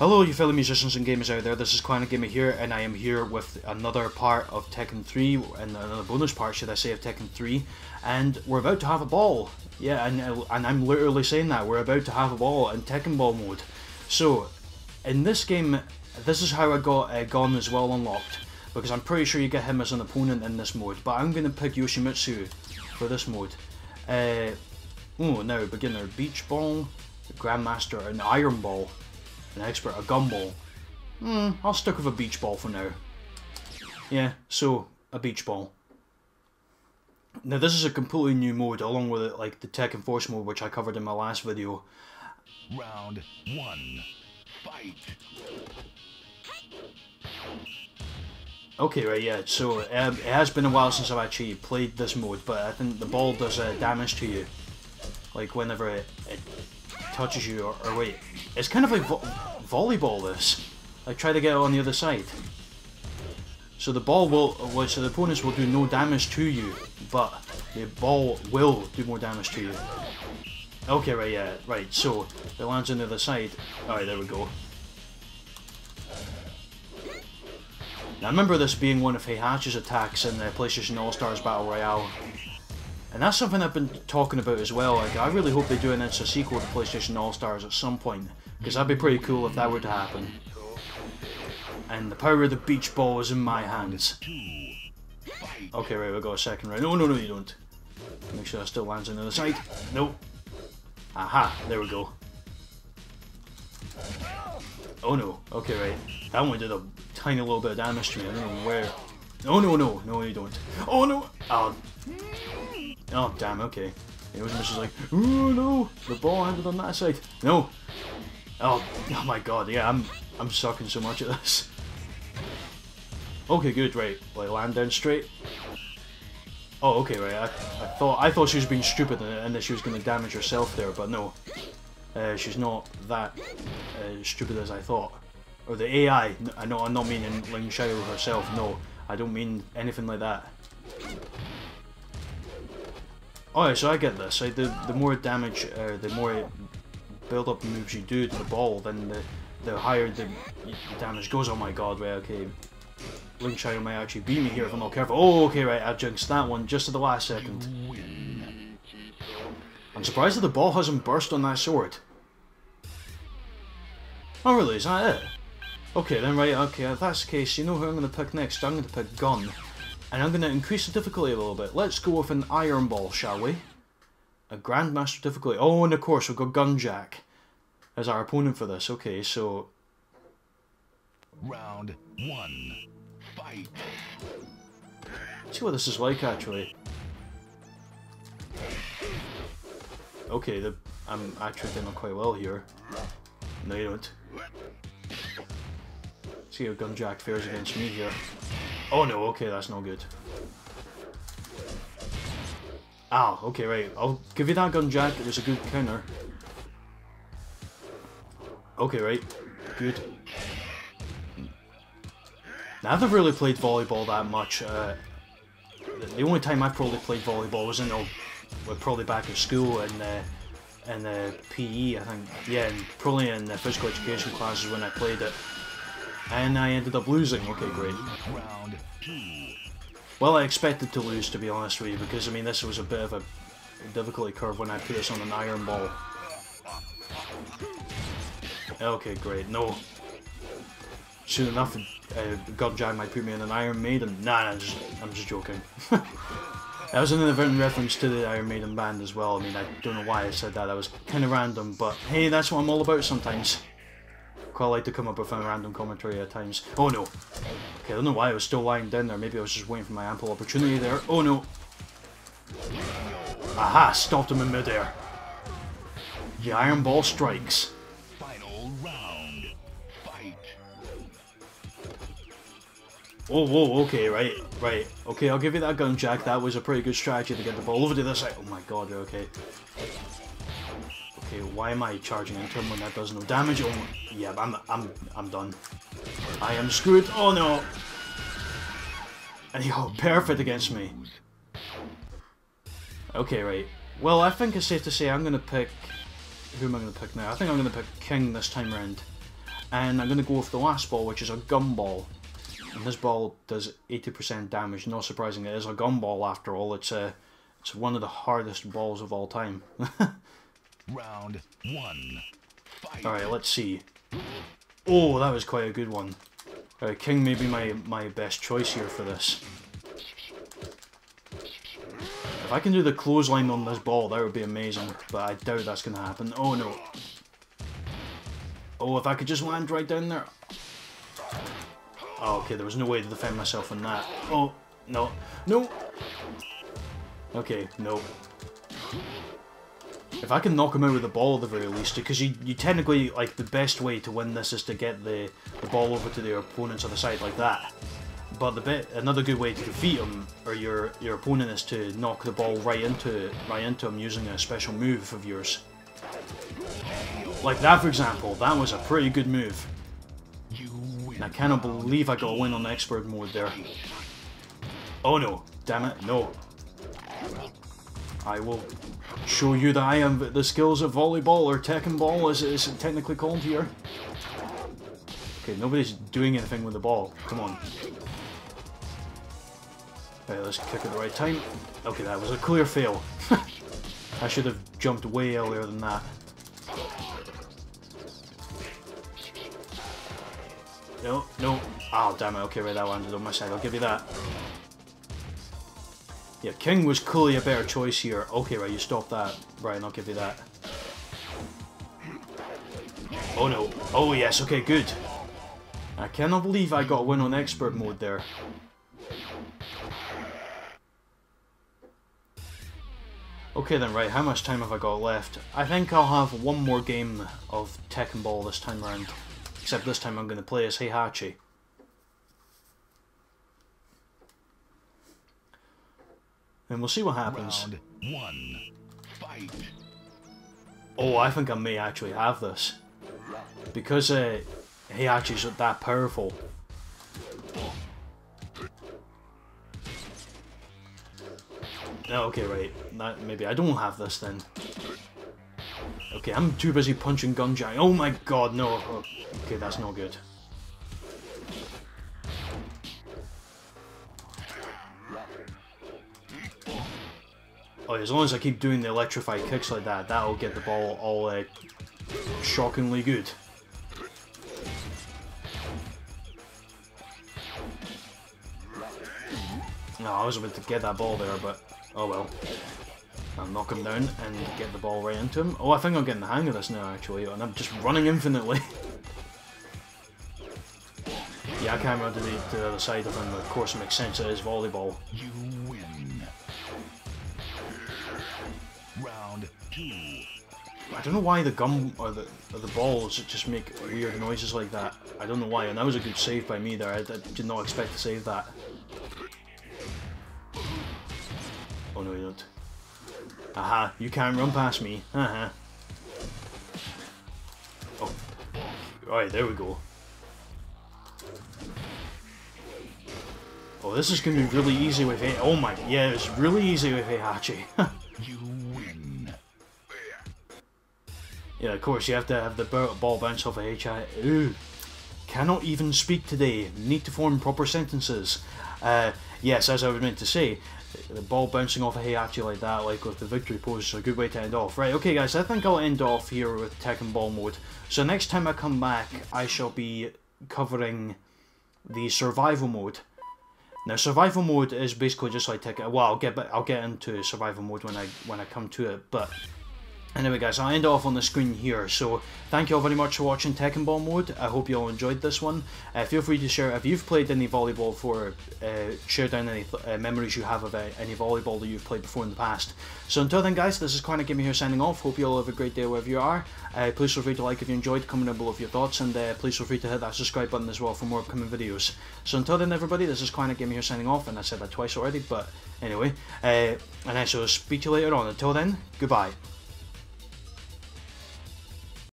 Hello, you fellow musicians and gamers out there. This is Clarinet Gamer here, and I am here with another part of Tekken 3, and another bonus part, should I say, of Tekken 3. And we're about to have a ball. Yeah, and, and I'm literally saying that. We're about to have a ball in Tekken Ball mode. So, in this game, this is how I got uh, Gon as well unlocked. Because I'm pretty sure you get him as an opponent in this mode. But I'm going to pick Yoshimitsu for this mode. Uh, oh, now, beginner, Beach Ball, Grandmaster, and Iron Ball an expert, a gumball. Hmm, I'll stick with a beach ball for now. Yeah, so, a beach ball. Now this is a completely new mode, along with it, like the Tekken Force mode, which I covered in my last video. Round one, fight. Okay, right, yeah, so um, it has been a while since I've actually played this mode, but I think the ball does uh, damage to you. Like whenever it, it touches you, or, or wait, it's kind of like vo volleyball this. Like try to get it on the other side. So the ball will, so the opponents will do no damage to you, but the ball will do more damage to you. Okay, right, yeah, right, so it lands on the other side. Alright, there we go. Now I remember this being one of Heihachi's attacks in the PlayStation All-Stars Battle Royale. And that's something I've been talking about as well. Like, I really hope they do an instant sequel to PlayStation All Stars at some point, because that'd be pretty cool if that were to happen. And the power of the beach ball is in my hands. Okay, right, we've got a second round. No, no, no, you don't. Make sure that still lands on the other side. Nope. Aha, there we go. Oh no, okay, right. That one did a tiny little bit of damage to me. I don't know where. Oh no, no, no, you don't. Oh no! Oh, Oh, damn, okay. It was just like, oh no, the ball ended on that side. No. Oh, oh my god, yeah, I'm I'm sucking so much at this. Okay, good, right. Like land down straight. Oh, okay, right. I, I thought I thought she was being stupid and that she was going to damage herself there, but no. Uh, she's not that uh, stupid as I thought. Or the AI. I know I'm not meaning Ling Xiao herself. No, I don't mean anything like that. Oh, so I get this. Like the the more damage, uh, the more build-up moves you do to the ball, then the the higher the, damage goes. Oh my god! Right, okay. Ling Xiao might actually beat me here if I'm not careful. Oh, okay, right. I jinxed that one just at the last second. I'm surprised that the ball hasn't burst on that sword. Oh, really? Is that it? Okay, then, right, okay, if that's the case, you know who I'm going to pick next? I'm going to pick Gon. And I'm going to increase the difficulty a little bit. Let's go with an Iron Ball, shall we? A Grandmaster difficulty. Oh, and of course, we've got Gunjack as our opponent for this. Okay, so... Round one. Fight. Let's see what this is like, actually. Okay, the, I'm actually doing quite well here. No, you don't. See how Gunjack fares against me here. Oh no, okay, that's no good. Ow, okay, right. I'll give you that Gunjack, it was a good counter. Okay, right. Good. Now, I've really played volleyball that much. Uh, the only time I probably played volleyball was in, oh, probably back at school and uh, in uh, PE, I think. Yeah, and probably in the physical education classes when I played it. And I ended up losing. Okay, great. Well, I expected to lose, to be honest with you, because, I mean, this was a bit of a difficulty curve when I put this on an iron ball. Okay, great. No. Soon enough, uh, Gunjack might put me in an Iron Maiden. Nah, nah just, I'm just joking. that was another reference to the Iron Maiden band as well. I mean, I don't know why I said that. That was kind of random, but hey, that's what I'm all about sometimes quite like to come up with a random commentary at times. Oh no. Okay, I don't know why I was still lying down there. Maybe I was just waiting for my ample opportunity there. Oh no. Aha, stopped him in midair. The Iron Ball strikes. Final round. Fight. Oh, whoa, okay, right, right. Okay, I'll give you that Gunjack. That was a pretty good strategy to get the ball over to this side. Oh my god, okay. Okay, why am I charging into him when that does no damage? Oh, yeah, I'm, I'm, I'm done. I am screwed. Oh no! And he perfect against me. Okay, right. Well, I think it's safe to say I'm going to pick... Who am I going to pick now? I think I'm going to pick King this time around. And I'm going to go with the last ball, which is a gumball. And this ball does 80% damage. Not surprising, it is a gumball after all. It's a, it's one of the hardest balls of all time. Round one. Fight. Alright, let's see. Oh, that was quite a good one. Alright, King may be my, my best choice here for this. If I can do the clothesline on this ball, that would be amazing. But I doubt that's going to happen. Oh no. Oh, if I could just land right down there. Oh, okay, there was no way to defend myself on that. Oh, no. No! Okay, no. If I can knock him out with the ball at the very least, because you, you technically, like, the best way to win this is to get the, the ball over to the opponent's other side like that. But the bit, another good way to defeat him, or your your opponent, is to knock the ball right into right into him using a special move of yours. Like that, for example, that was a pretty good move. And I cannot believe I got a win on expert mode there. Oh no, damn it, no. I will show you that I am the skills of volleyball, or Tekken ball as it is technically called here. Okay, nobody's doing anything with the ball. Come on. Right, let's kick at the right time. Okay, that was a clear fail. I should have jumped way earlier than that. No, no. Oh, damn it. Okay, right, that landed on my side. I'll give you that. Yeah, King was clearly a better choice here. Okay, right, you stop that. Right, I'll give you that. Oh, no. Oh, yes, okay, good. I cannot believe I got a win on expert mode there. Okay then, right, how much time have I got left? I think I'll have one more game of Tekken Ball this time around. Except this time I'm going to play as Heihachi. And we'll see what happens. Round one. Fight. Oh, I think I may actually have this. Because uh, Heihachi's that powerful. Oh, okay, right. That, maybe I don't have this then. Okay, I'm too busy punching Gunjai. Oh my god, no. Okay, that's not good. Oh, as long as I keep doing the electrified kicks like that, that'll get the ball all uh, shockingly good. No, I was about to get that ball there, but oh well. I'll knock him down and get the ball right into him. Oh, I think I'm getting the hang of this now, actually, and I'm just running infinitely. yeah, I can't run to the, to the other side of him, of course it makes sense, it is volleyball. You I don't know why the gum or the or the balls just make weird noises like that. I don't know why, and that was a good save by me there. I, I did not expect to save that. Oh no, you don't. Aha, you can't run past me. Uh-huh. Oh. Alright, there we go. Oh, this is going to be really easy with A- Oh my, yeah, it's really easy with Heihachi. yeah, of course, you have to have the ball bounce off of HI. Ooh. Cannot even speak today. Need to form proper sentences. Uh, yes, as I was meant to say, the ball bouncing off a Heihachi like that, like with the victory pose, is a good way to end off. Right, okay guys, I think I'll end off here with Tekken Ball mode. So next time I come back, I shall be covering the survival mode. Now survival mode is basically just like Tekken. Well, I'll get I'll get into survival mode when I when I come to it, but Anyway guys, I'll end off on the screen here, so thank you all very much for watching Tekken Ball mode, I hope you all enjoyed this one. Uh, feel free to share, if you've played any volleyball before, uh, share down any uh, memories you have of uh, any volleyball that you've played before in the past. So until then guys, this is Clarinet Gamer here signing off, hope you all have a great day wherever you are. Uh, please feel free to like if you enjoyed, comment down below with your thoughts, and uh, please feel free to hit that subscribe button as well for more upcoming videos. So until then everybody, this is Clarinet Gamer here signing off, and I said that twice already, but anyway, and I shall speak to you later on. Until then, goodbye.